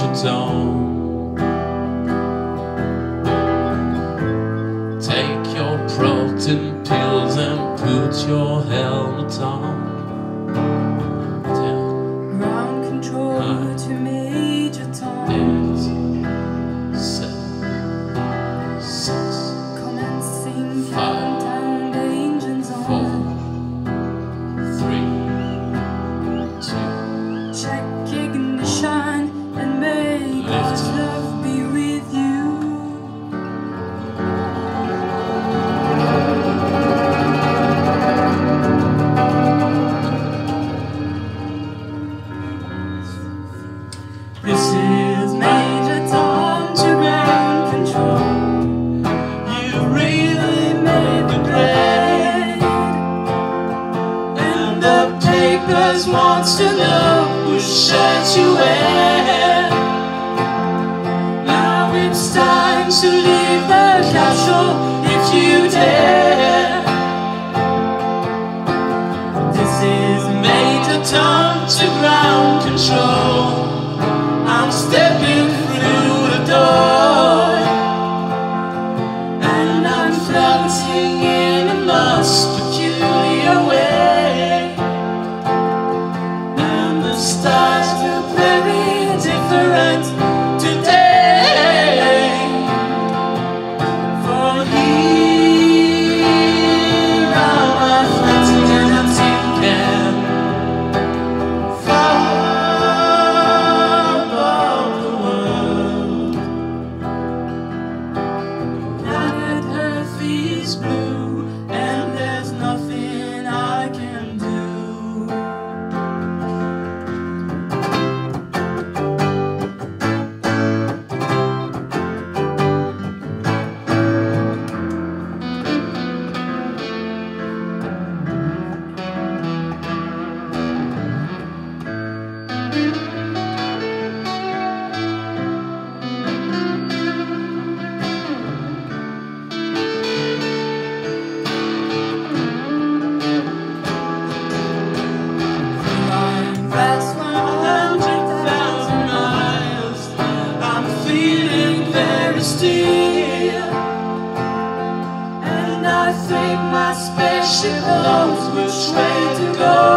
your tone. This is Major Tom to ground control. You really made the grade. And the papers wants to know which shirt you wear. Now it's time to leave the castle if you dare. And I think my spaceship knows which way to go.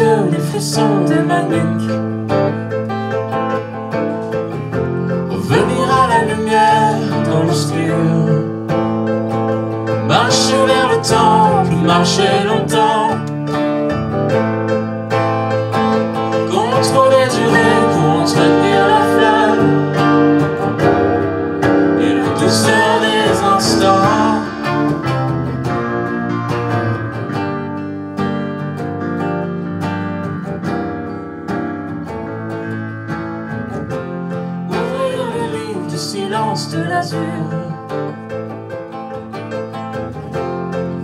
Les frissons de ma nuque. Revenir à la lumière dans l'obscur. Marcher vers le temple, marcher longtemps.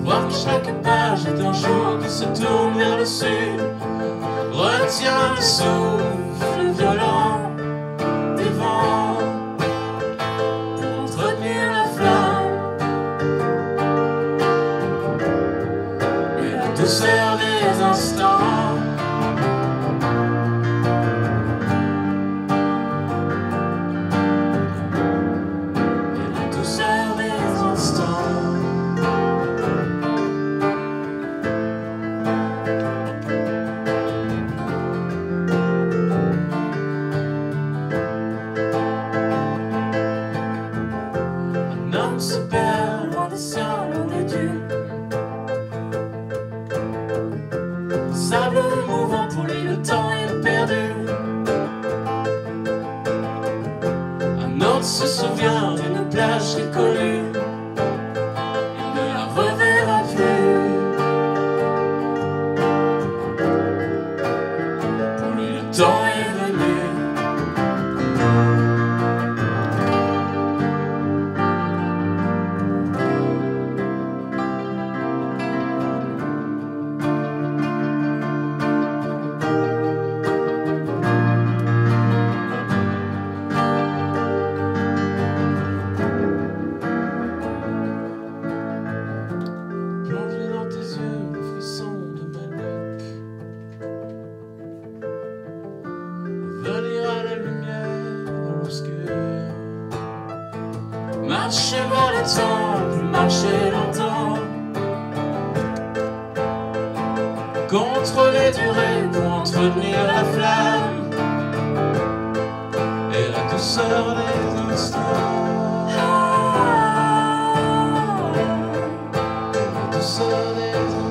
Voir que chaque page est un jour qui se tourne vers le sud, retient le souffle violent des vents pour entretenir la flamme et la douceur des instants. Le temps, marcher longtemps. Contrôler durée pour entretenir la flamme. Et la douceur des instants. La douceur des instants.